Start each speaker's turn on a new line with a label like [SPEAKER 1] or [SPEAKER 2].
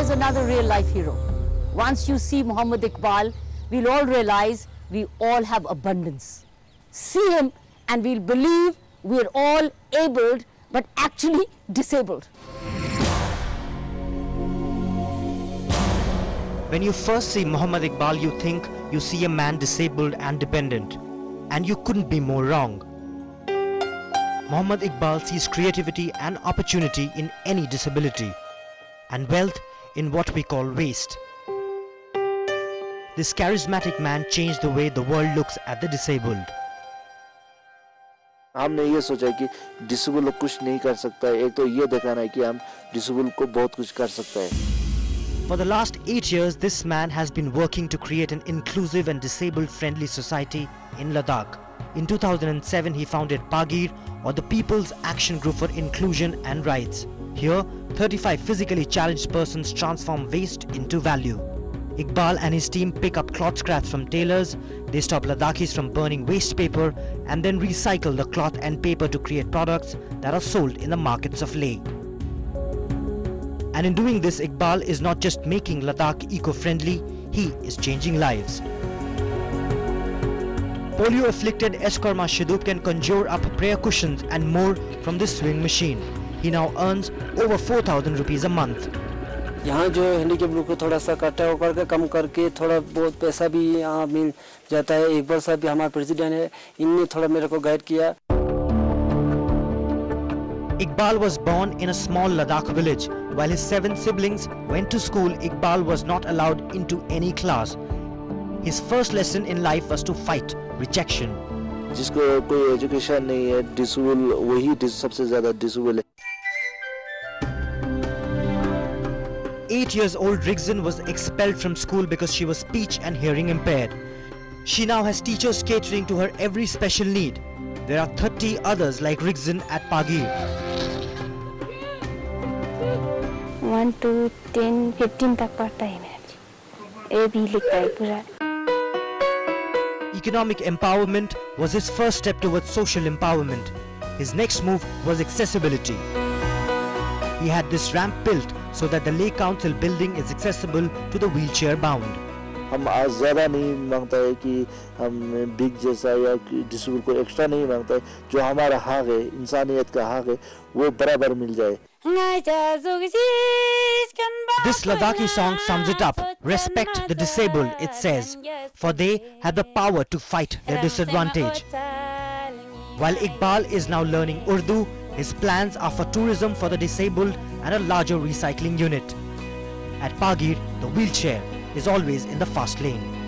[SPEAKER 1] here's another real life hero. Once you see Muhammad Iqbal, we'll all realize we all have abundance. See him and we'll believe we're all abled but actually disabled.
[SPEAKER 2] When you first see Muhammad Iqbal, you think you see a man disabled and dependent. And you couldn't be more wrong. Muhammad Iqbal sees creativity and opportunity in any disability, and wealth in what we call waste. This charismatic man changed the way the world looks at the disabled.
[SPEAKER 3] हमने ये सोचा कि disable लोग कुछ नहीं कर सकता है एक तो ये दिखाना है कि हम डिसेबल को बहुत कुछ कर सकता है
[SPEAKER 2] For the last eight years, this man has been working to create an inclusive and disabled friendly society in Ladakh. In 2007, he founded Pagir or the People's Action Group for Inclusion and Rights. Here, 35 physically challenged persons transform waste into value. Iqbal and his team pick up cloth scraps from tailors, they stop Ladakhis from burning waste paper and then recycle the cloth and paper to create products that are sold in the markets of Leh. And in doing this, Iqbal is not just making Ladakh eco-friendly, he is changing lives. Polio-afflicted Eskarma Shidub can conjure up prayer cushions and more from this swing machine. He now earns over 4,000 rupees a month.
[SPEAKER 4] यहाँ जो handicap लोग को थोड़ा सा कट्टा होकर के कम करके थोड़ा बहुत पैसा भी यहाँ मिल जाता है एक बार साहब भी हमारे प्रेसिडेंट है इनने थोड़ा मेरे को गाइड किया
[SPEAKER 2] Iqbal was born in a small Ladakh village. While his seven siblings went to school, Iqbal was not allowed into any class. His first lesson in life was to fight rejection.
[SPEAKER 3] जिसको कोई education नहीं है disable वही dish- सबसे ज्यादा disable है
[SPEAKER 2] Eight years old Rigzin was expelled from school because she was speech and hearing impaired. She now has teachers catering to her every special need. There are 30 others like Rigzin at Pagir.
[SPEAKER 5] One two ten fifteen तक पढ़ता है मेरा जी ए भी लिखता है पूरा
[SPEAKER 2] Economic empowerment was his first step towards social empowerment. His next move was accessibility. He had this ramp built so that the Lake Council building is accessible to the wheelchair bound.
[SPEAKER 3] हम आज ज़्यादा नहीं माँगता है कि हम big जैसा या डिसेबल को एक्स्ट्रा नहीं माँगता है जो हमारा हक है इंसानियत का हक है वो बराबर मिल जाए
[SPEAKER 2] This Ladakhi song sums it up. Respect the disabled, it says, for they have the power to fight their disadvantage. While Iqbal is now learning Urdu, his plans are for tourism for the disabled and a larger recycling unit. At Pagir, the wheelchair is always in the fast lane.